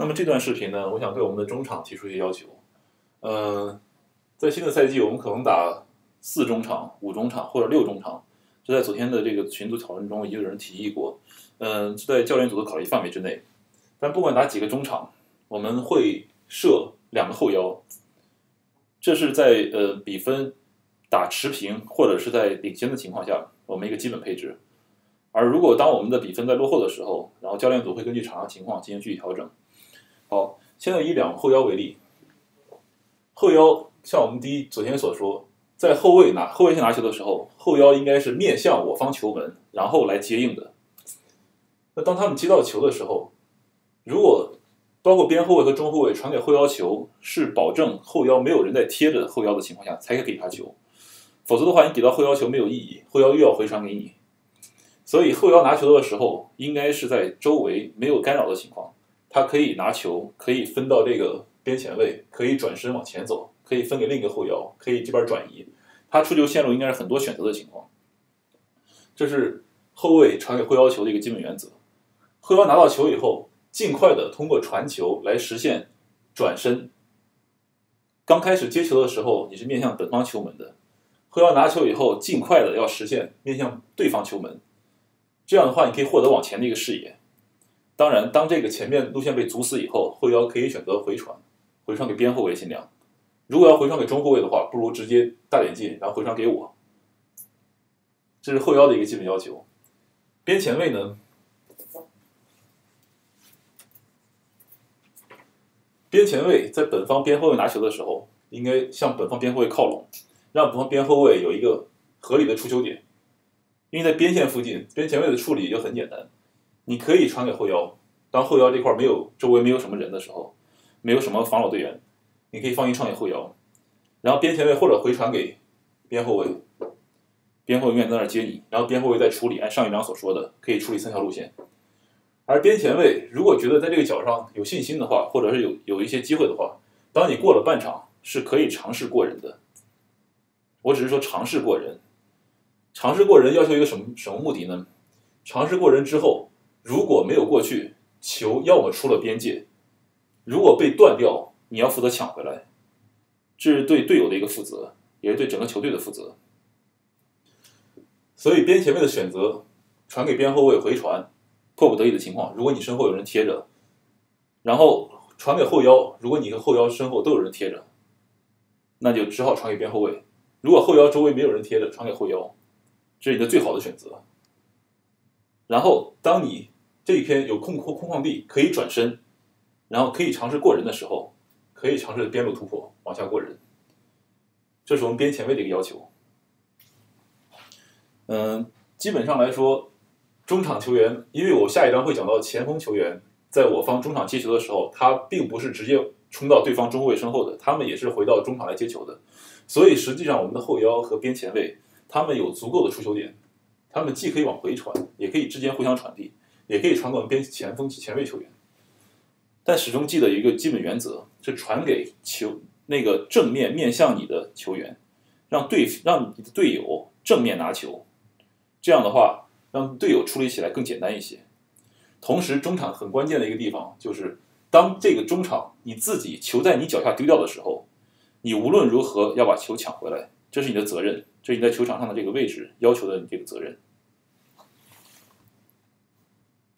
那么这段视频呢，我想对我们的中场提出一些要求。呃，在新的赛季，我们可能打四中场、五中场或者六中场，这在昨天的这个群组讨论中，也有人提议过。嗯、这在教练组的考虑范围之内。但不管打几个中场，我们会设两个后腰，这是在呃比分打持平或者是在领先的情况下，我们一个基本配置。而如果当我们的比分在落后的时候，然后教练组会根据场上情况进行具体调整。好，现在以两个后腰为例，后腰像我们第一昨天所说，在后卫拿后卫线拿球的时候，后腰应该是面向我方球门，然后来接应的。那当他们接到球的时候，如果包括边后卫和中后卫传给后腰球，是保证后腰没有人在贴着后腰的情况下才可以给他球，否则的话，你给到后腰球没有意义，后腰又要回传给你。所以后腰拿球的时候，应该是在周围没有干扰的情况，他可以拿球，可以分到这个边前卫，可以转身往前走，可以分给另一个后腰，可以这边转移，他出球线路应该是很多选择的情况。这是后卫传给后腰球的一个基本原则。后腰拿到球以后，尽快的通过传球来实现转身。刚开始接球的时候，你是面向本方球门的，后腰拿球以后，尽快的要实现面向对方球门。这样的话，你可以获得往前的一个视野。当然，当这个前面路线被阻死以后，后腰可以选择回传，回传给边后卫新娘。如果要回传给中后卫的话，不如直接大点进，然后回传给我。这是后腰的一个基本要求。边前卫呢？边前卫在本方边后卫拿球的时候，应该向本方边后卫靠拢，让本方边后卫有一个合理的出球点。因为在边线附近，边前卫的处理就很简单，你可以传给后腰，当后腰这块没有周围没有什么人的时候，没有什么防守队员，你可以放心传给后腰，然后边前卫或者回传给边后卫，边后卫永远在那儿接你，然后边后卫再处理，按上一章所说的，可以处理三条路线。而边前卫如果觉得在这个角上有信心的话，或者是有有一些机会的话，当你过了半场是可以尝试过人的。我只是说尝试过人。尝试过人要求一个什么什么目的呢？尝试过人之后，如果没有过去，球要么出了边界，如果被断掉，你要负责抢回来，这是对队友的一个负责，也是对整个球队的负责。所以边前卫的选择，传给边后卫回传，迫不得已的情况，如果你身后有人贴着，然后传给后腰，如果你和后腰身后都有人贴着，那就只好传给边后卫。如果后腰周围没有人贴着，传给后腰。这是你的最好的选择。然后，当你这一篇有空空空旷地可以转身，然后可以尝试过人的时候，可以尝试边路突破往下过人。这是我们边前卫的一个要求。嗯，基本上来说，中场球员，因为我下一章会讲到前锋球员，在我方中场接球的时候，他并不是直接冲到对方中后卫身后的，他们也是回到中场来接球的。所以，实际上我们的后腰和边前卫。他们有足够的出球点，他们既可以往回传，也可以之间互相传递，也可以传给边前锋前卫球员。但始终记得一个基本原则：是传给球那个正面面向你的球员，让对让你的队友正面拿球。这样的话，让队友处理起来更简单一些。同时，中场很关键的一个地方就是，当这个中场你自己球在你脚下丢掉的时候，你无论如何要把球抢回来，这是你的责任。这是你在球场上的这个位置要求的你这个责任。